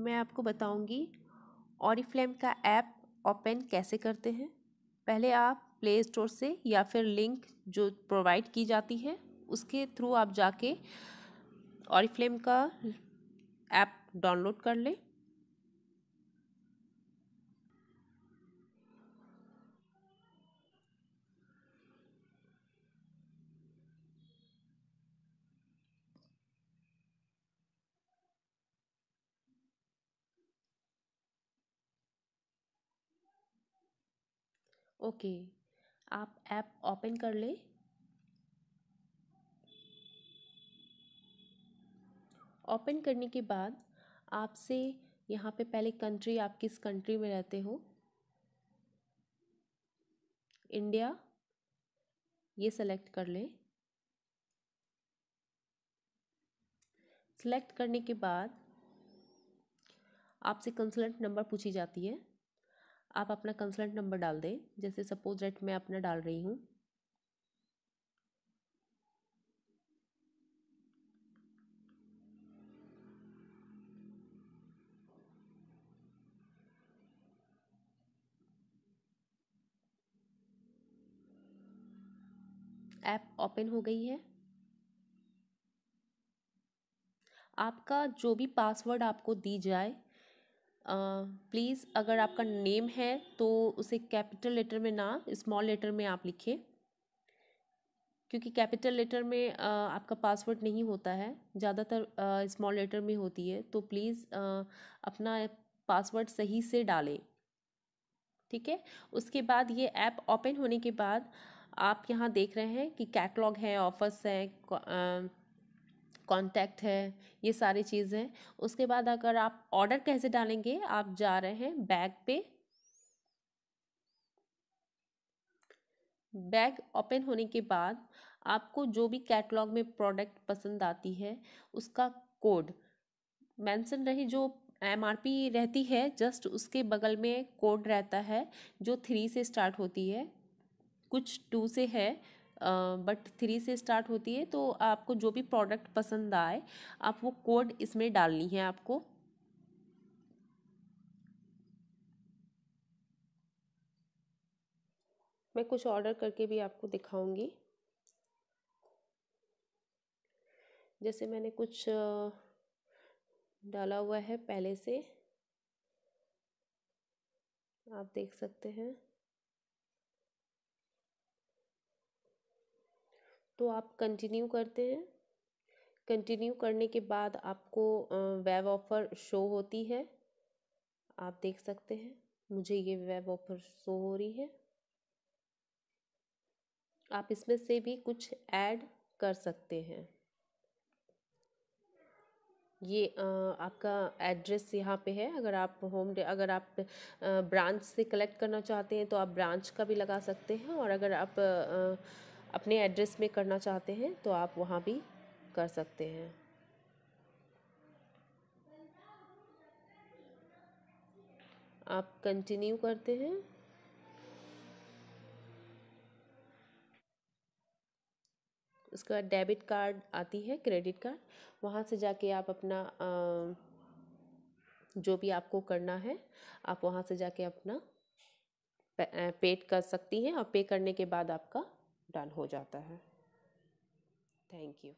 मैं आपको बताऊँगी ऑरीफ्लेम का ऐप ओपन कैसे करते हैं? पहले आप प्ले स्टोर से या फिर लिंक जो प्रोवाइड की जाती है, उसके थ्रू आप जाके ऑरीफ्लेम का ऐप डाउनलोड कर लें। ओके। आप ऐप ओपन कर लें। ओपन करने के बाद आपसे यहाँ पे पहले कंट्री आप किस कंट्री में रहते हो? इंडिया ये सेलेक्ट कर लें। सेलेक्ट करने के बाद आपसे कंसल्टेंट नंबर पूछी जाती है। आप अपना कंसल्ट नंबर डाल दें। जैसे सपोज़ रेट मैं अपना डाल रही हूँ। ऐप ओपन हो गई है। आपका जो भी पासवर्ड आपको दी जाए प्लीज़ अगर आपका नेम है तो उसे कैपिटल लेटर में ना स्मॉल लेटर में आप लिखें क्योंकि कैपिटल लेटर में आ, आपका पासवर्ड नहीं होता है। ज़्यादातर स्मॉल लेटर में होती है। तो प्लीज़ अपना पासवर्ड सही से डालें। ठीक है? उसके बाद ये ऐप ओपन होने के बाद आप यहाँ देख रहे हैं कि कैटलॉग है ऑफर्स हैं कॉन्टैक्ट है, ये सारी चीज़ें। उसके बाद अगर आप ऑर्डर कैसे डालेंगे, आप जा रहे हैं बैग पे। बैग ओपन होने के बाद आपको जो भी कैटलॉग में प्रोडक्ट पसंद आती है, उसका कोड मेंशन रही जो एमआरपी रहती है जस्ट उसके बगल में कोड रहता है, जो थ्री से स्टार्ट होती है। कुछ टू से है बट थ्री से स्टार्ट होती है तो आपको जो भी प्रोडक्ट पसंद आए, आप वो कोड इसमें डालनी है आपको। मैं कुछ ऑर्डर करके भी आपको दिखाऊँगी। जैसे मैंने कुछ डाला हुआ है पहले से। आप देख सकते हैं। तो आप कंटिन्यू करते हैं। कंटिन्यू करने के बाद आपको वेब ऑफ़र शो होती है। आप देख सकते हैं मुझे ये वेब ऑफ़र शो हो रही है। आप इसमें से भी कुछ ऐड कर सकते हैं। ये आपका एड्रेस यहाँ पे है। अगर आप होम अगर आप ब्रांच से कलेक्ट करना चाहते हैं तो आप ब्रांच का भी लगा सकते हैं। और अगर आप आ, अपने एड्रेस में करना चाहते हैं तो आप वहाँ भी कर सकते हैं। आप कंटिन्यू करते हैं। उसके बाद डेबिट कार्ड आती है क्रेडिट कार्ड वहाँ से जाके आप अपना जो भी आपको करना है, आप वहाँ से जाके अपना पेड कर सकती हैं। और पे करने के बाद आपका डन हो जाता है। Thank you.